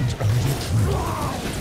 End of the trial.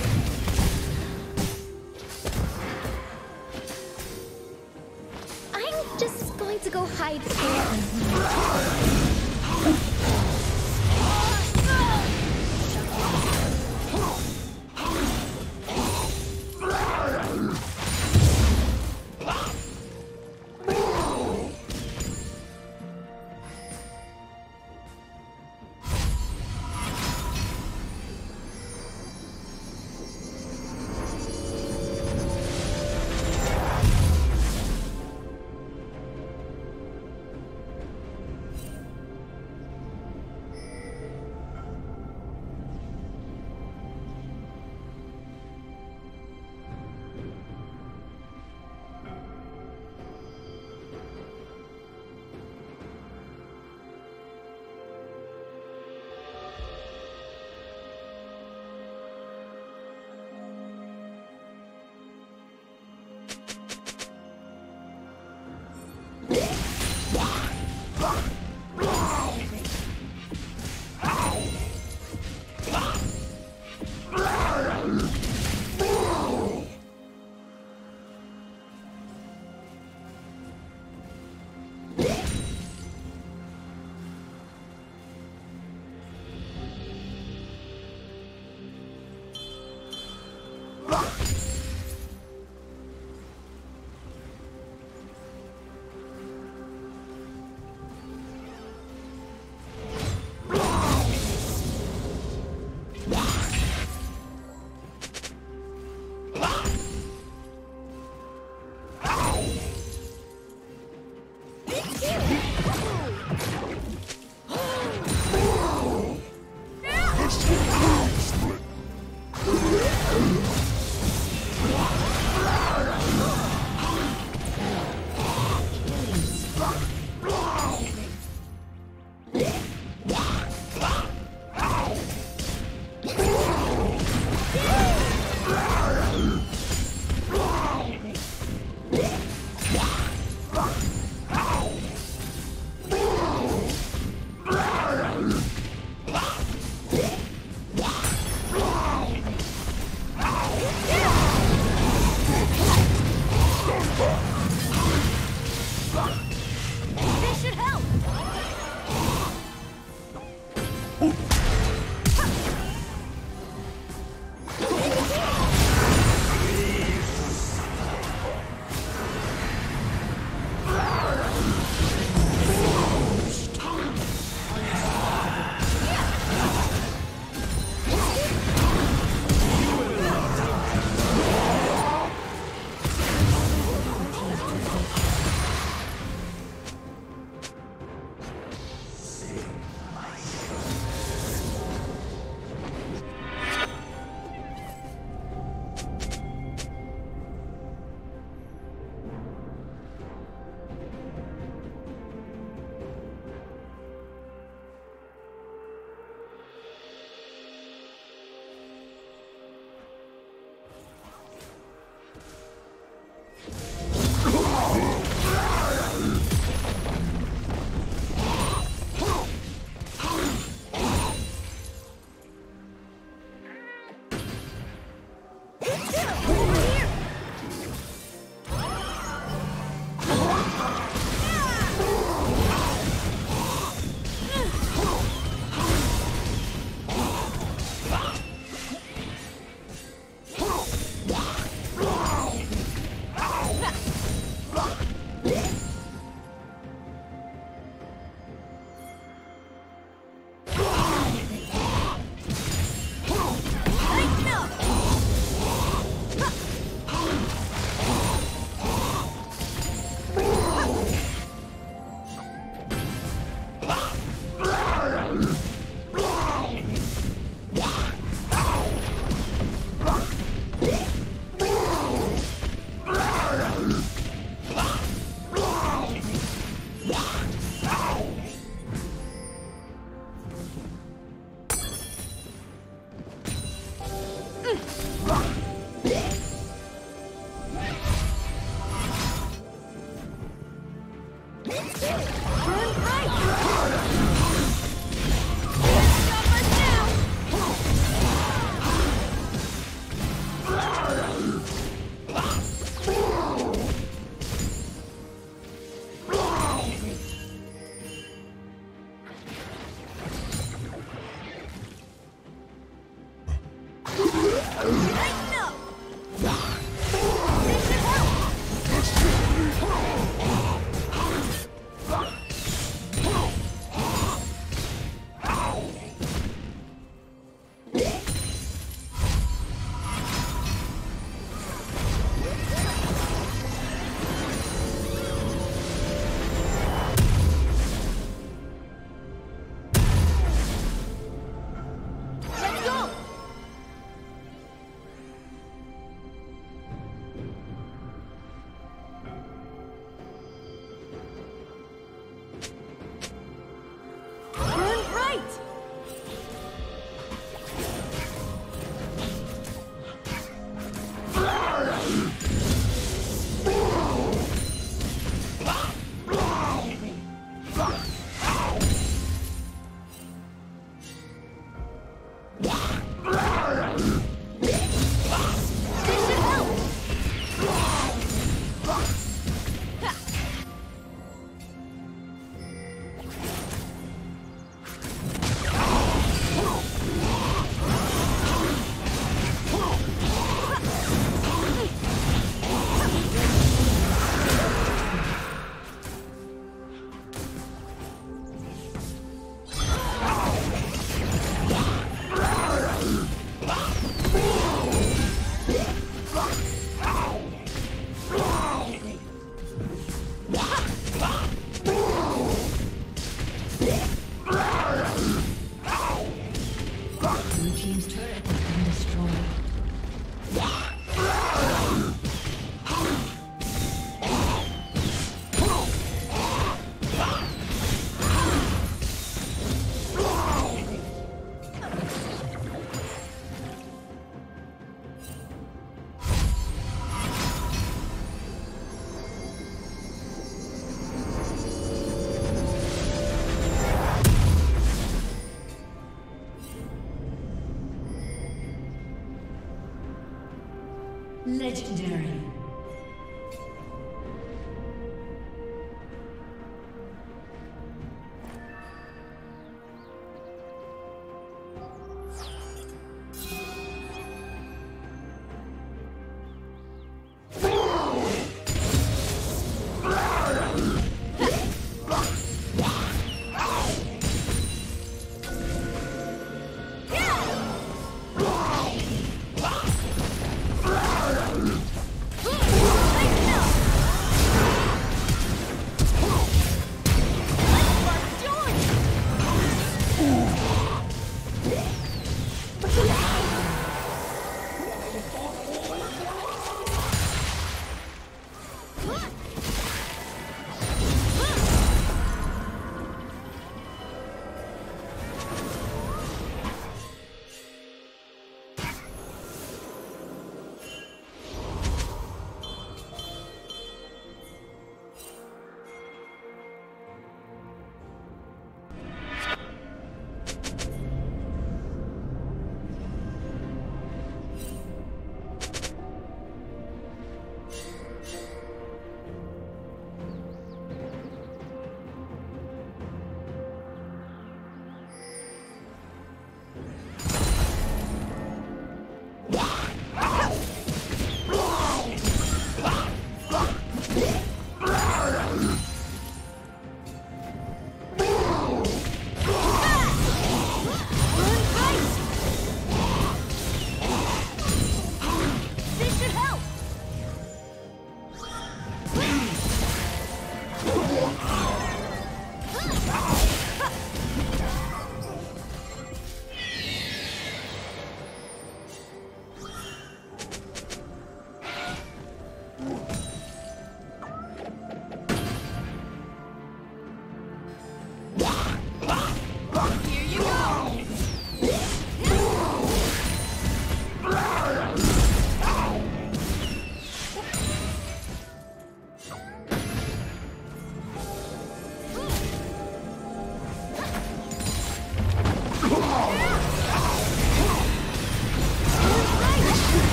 Legendary.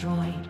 Destroyed.